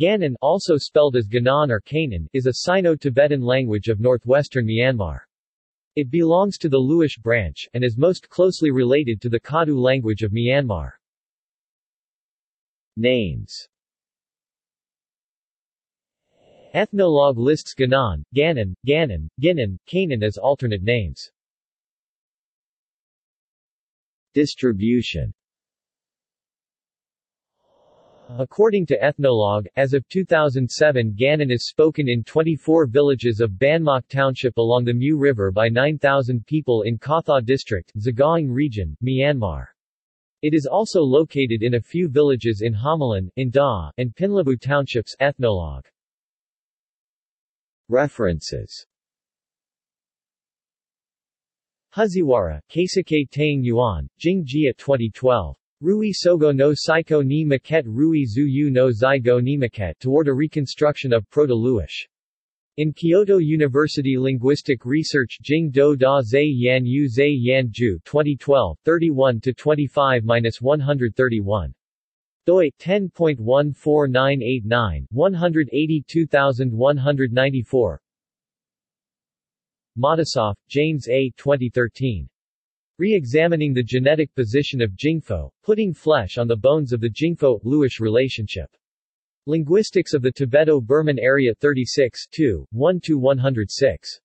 Ganan also spelled as Ganaan or Kanan is a Sino-Tibetan language of northwestern Myanmar. It belongs to the Luish branch, and is most closely related to the Kadu language of Myanmar. Names Ethnologue lists Ganan, Ganan, Ganan, Ginan, Kanan as alternate names. Distribution According to Ethnologue, as of 2007 Ganan is spoken in 24 villages of Banmauk Township along the Mu River by 9,000 people in Katha District, Sagaing Region, Myanmar. It is also located in a few villages in Homalin, Indaw, and Pinlebu Townships Ethnologue. References Huziwara, Keisuke Taing Yuan, Jing Jia 2012. Rui Sogo no Saiko ni Maquette Rui Zuyu no Zygo ni Maquette toward a reconstruction of Proto-Luish. In Kyoto University Linguistic Research Jing Do Da Zai Yan Yu Zai Yan Ju 2012, 31-25-131. doi, 10.14989, 182194 Matisoff, James A. 2013. Re-examining the genetic position of Jingpho, putting flesh on the bones of the Jingpho-Luish relationship. Linguistics of the Tibeto-Burman Area 36 2, 1-106.